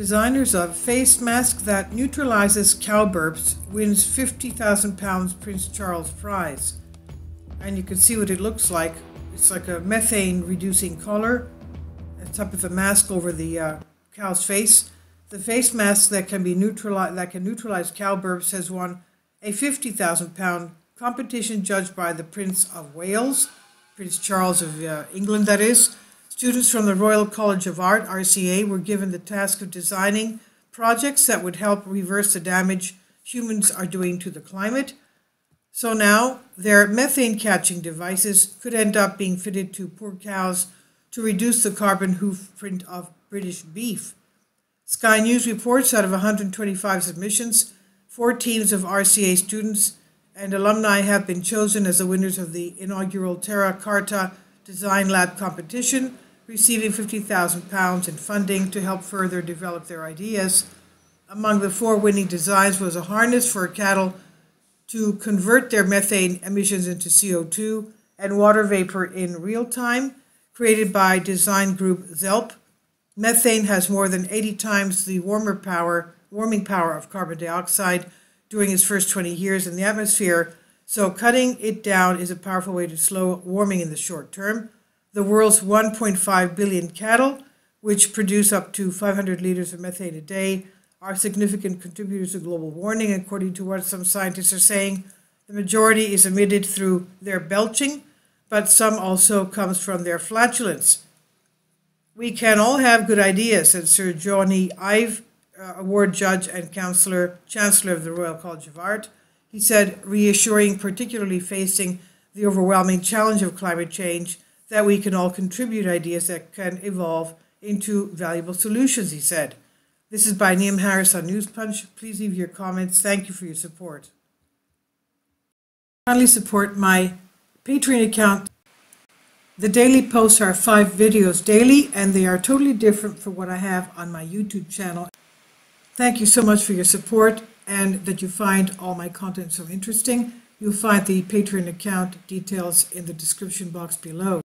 Designers of face mask that neutralizes cow burps wins 50,000 pounds Prince Charles Prize. And you can see what it looks like. It's like a methane reducing color, a type of a mask over the uh, cow's face. The face mask that can be neutralized that can neutralize cow burps has won a 50,000 pound competition judged by the Prince of Wales, Prince Charles of uh, England, that is. Students from the Royal College of Art, RCA, were given the task of designing projects that would help reverse the damage humans are doing to the climate. So now their methane catching devices could end up being fitted to poor cows to reduce the carbon footprint of British beef. Sky News reports out of 125 submissions, four teams of RCA students and alumni have been chosen as the winners of the inaugural Terra Carta Design Lab competition, receiving £50,000 in funding to help further develop their ideas. Among the four winning designs was a harness for cattle to convert their methane emissions into CO2 and water vapor in real time, created by design group ZELP. Methane has more than 80 times the warmer power, warming power of carbon dioxide during its first 20 years in the atmosphere, so cutting it down is a powerful way to slow warming in the short term. The world's 1.5 billion cattle, which produce up to 500 liters of methane a day, are significant contributors to global warming, according to what some scientists are saying. The majority is emitted through their belching, but some also comes from their flatulence. We can all have good ideas, said Sir Jony Ive, uh, award judge and counselor, chancellor of the Royal College of Art. He said, reassuring, particularly facing the overwhelming challenge of climate change, that we can all contribute ideas that can evolve into valuable solutions, he said. This is by Neam Harris on News Punch. Please leave your comments. Thank you for your support. Kindly support my Patreon account. The daily posts are five videos daily, and they are totally different from what I have on my YouTube channel. Thank you so much for your support and that you find all my content so interesting. You'll find the Patreon account details in the description box below.